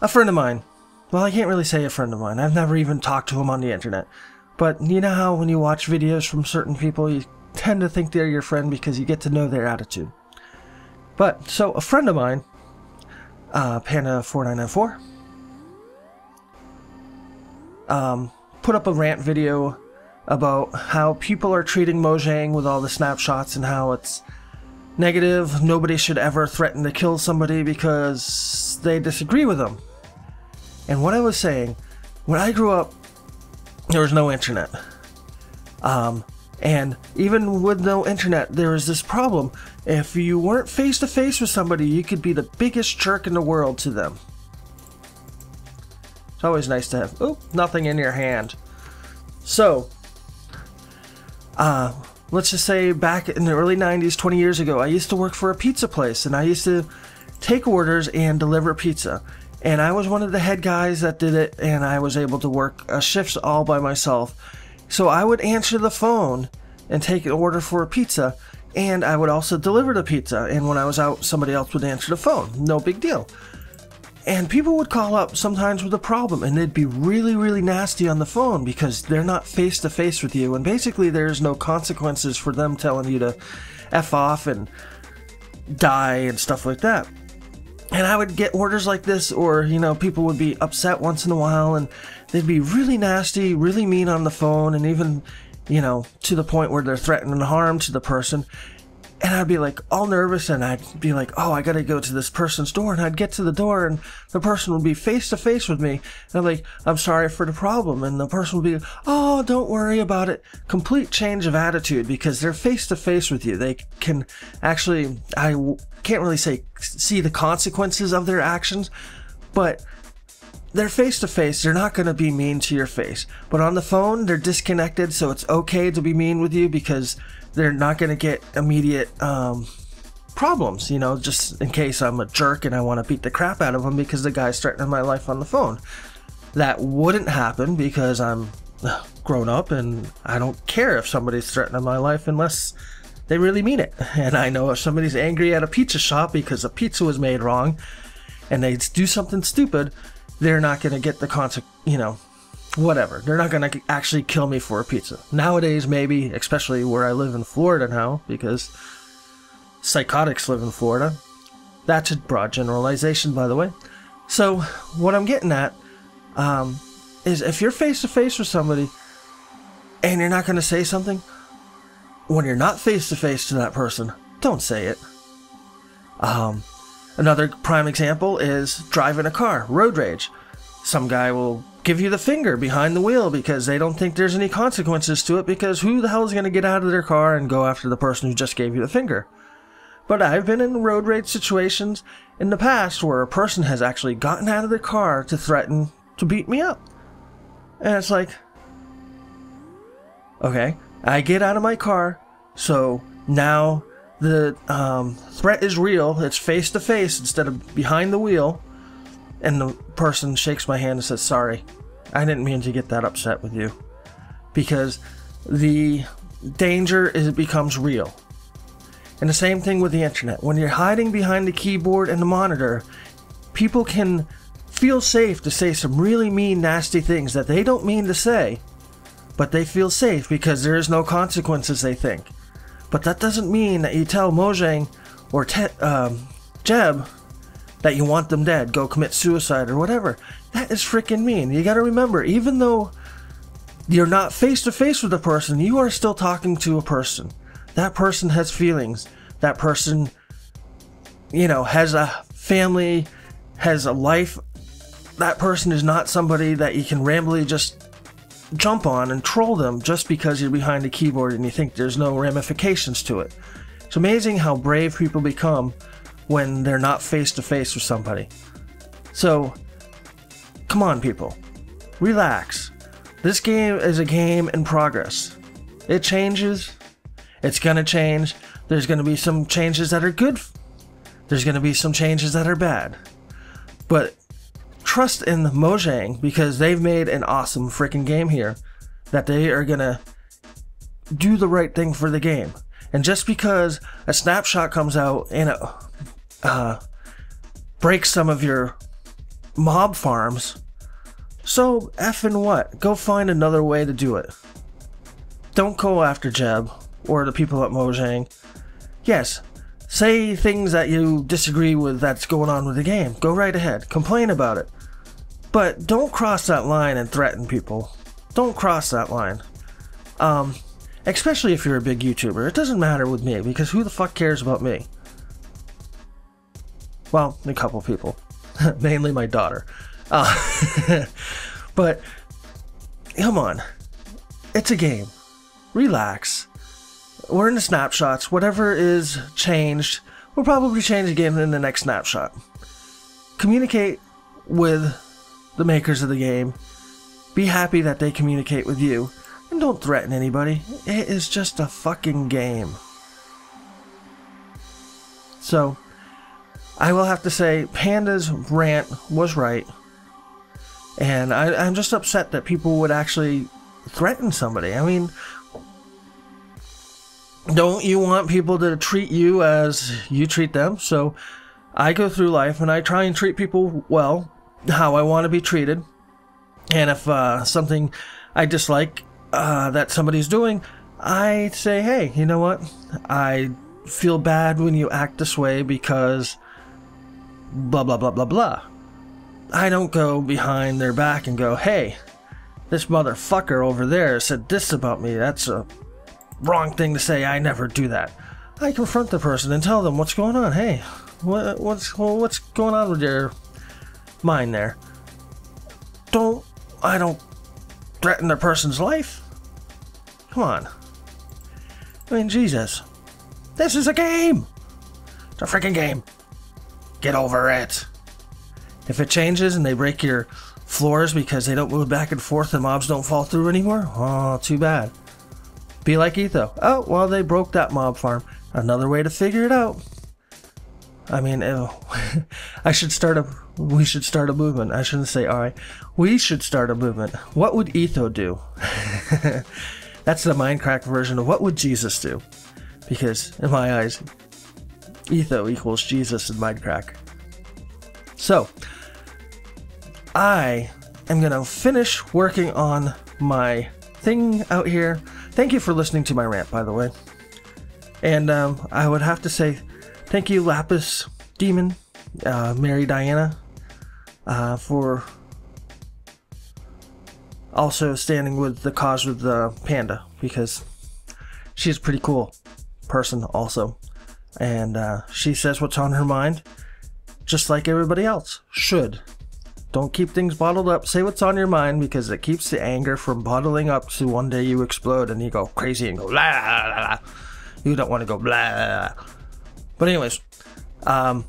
a friend of mine. Well, I can't really say a friend of mine. I've never even talked to him on the internet. But you know how when you watch videos from certain people, you tend to think they're your friend because you get to know their attitude. But, so a friend of mine, uh, Panda4994, um, put up a rant video about how people are treating Mojang with all the snapshots and how it's negative. Nobody should ever threaten to kill somebody because they disagree with them. And what I was saying, when I grew up, there was no internet. Um, and even with no internet, there was this problem. If you weren't face to face with somebody, you could be the biggest jerk in the world to them. It's always nice to have, oh, nothing in your hand. So, uh, let's just say back in the early 90s, 20 years ago, I used to work for a pizza place and I used to take orders and deliver pizza. And I was one of the head guys that did it, and I was able to work uh, shifts all by myself. So I would answer the phone and take an order for a pizza, and I would also deliver the pizza. And when I was out, somebody else would answer the phone. No big deal. And people would call up sometimes with a problem, and they'd be really, really nasty on the phone because they're not face to face with you. And basically, there's no consequences for them telling you to F off and die and stuff like that and I would get orders like this, or you know, people would be upset once in a while, and they'd be really nasty, really mean on the phone, and even, you know, to the point where they're threatening harm to the person. And I'd be like all nervous, and I'd be like, "Oh, I gotta go to this person's door," and I'd get to the door, and the person would be face to face with me, and I'm like, "I'm sorry for the problem," and the person would be, "Oh, don't worry about it." Complete change of attitude because they're face to face with you. They can actually, I can't really say see the consequences of their actions, but they're face to face. They're not going to be mean to your face. But on the phone, they're disconnected, so it's okay to be mean with you because they're not going to get immediate um, problems, you know, just in case I'm a jerk and I want to beat the crap out of them because the guy's threatening my life on the phone. That wouldn't happen because I'm grown up and I don't care if somebody's threatening my life unless they really mean it. And I know if somebody's angry at a pizza shop because a pizza was made wrong and they do something stupid, they're not going to get the consequence, you know, whatever. They're not going to actually kill me for a pizza. Nowadays, maybe, especially where I live in Florida now, because psychotics live in Florida. That's a broad generalization, by the way. So, what I'm getting at um, is if you're face to face with somebody and you're not going to say something, when you're not face to face to that person, don't say it. Um, another prime example is driving a car, road rage. Some guy will give you the finger behind the wheel because they don't think there's any consequences to it because who the hell is going to get out of their car and go after the person who just gave you the finger? But I've been in road rage situations in the past where a person has actually gotten out of their car to threaten to beat me up. And it's like, okay, I get out of my car, so now the um, threat is real. It's face to face instead of behind the wheel. And the person shakes my hand and says, Sorry, I didn't mean to get that upset with you. Because the danger is it becomes real. And the same thing with the internet. When you're hiding behind the keyboard and the monitor, people can feel safe to say some really mean, nasty things that they don't mean to say but they feel safe because there is no consequences, they think. But that doesn't mean that you tell Mojang or Te- um, Jeb that you want them dead, go commit suicide or whatever. That is freaking mean. You gotta remember, even though you're not face to face with a person, you are still talking to a person. That person has feelings. That person, you know, has a family, has a life. That person is not somebody that you can rambly just jump on and troll them just because you're behind a keyboard and you think there's no ramifications to it. It's amazing how brave people become when they're not face to face with somebody. So, come on, people. Relax. This game is a game in progress. It changes. It's gonna change. There's gonna be some changes that are good. There's gonna be some changes that are bad. But trust in Mojang because they've made an awesome freaking game here that they are gonna do the right thing for the game. And just because a snapshot comes out and it uh, breaks some of your mob farms. So, f effing what? Go find another way to do it. Don't go after Jeb or the people at Mojang. Yes, say things that you disagree with that's going on with the game. Go right ahead. Complain about it. But don't cross that line and threaten people. Don't cross that line. Um, especially if you're a big YouTuber. It doesn't matter with me because who the fuck cares about me? Well, a couple people, mainly my daughter. Uh, but come on, it's a game. Relax. We're in the snapshots. Whatever is changed, we'll probably change again in the next snapshot. Communicate with the makers of the game. Be happy that they communicate with you. And don't threaten anybody. It is just a fucking game. So, I will have to say, Panda's rant was right. And I, am just upset that people would actually threaten somebody. I mean, don't you want people to treat you as you treat them? So I go through life and I try and treat people well, how I want to be treated. And if uh, something I dislike uh, that somebody's doing, I say, hey, you know what? I feel bad when you act this way because blah, blah, blah, blah, blah. I don't go behind their back and go, hey, this motherfucker over there said this about me. That's a wrong thing to say. I never do that. I confront the person and tell them what's going on. Hey, what, what's what's going on with your mind there? Don't I don't threaten the person's life. Come on. I mean, Jesus. This is a game. It's a freaking game. Get over it. If it changes and they break your floors because they don't move back and forth and mobs don't fall through anymore, oh, too bad. Be like Etho. Oh, well, they broke that mob farm. Another way to figure it out. I mean, I should start a. We should start a movement. I shouldn't say right. We should start a movement. What would Etho do? That's the Minecraft version of what would Jesus do? Because in my eyes, Etho equals Jesus in Minecraft. So, I am gonna finish working on my thing out here. Thank you for listening to my rant, by the way. And um, I would have to say Thank you, Lapis Demon, uh, Mary Diana, uh, for also standing with the cause with the panda because she's a pretty cool person, also. And uh, she says what's on her mind, just like everybody else should. Don't keep things bottled up. Say what's on your mind because it keeps the anger from bottling up to one day you explode and you go crazy and go blah. blah, blah. You don't want to go blah. But anyways, um,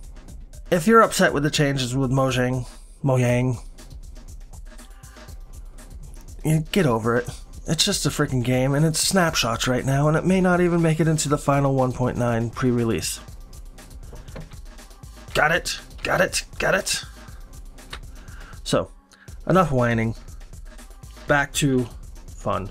if you're upset with the changes with Mojang, Mojang, get over it. It's just a freaking game, and it's snapshots right now, and it may not even make it into the final 1.9 pre-release. Got it? Got it? Got it? So, enough whining. Back to fun.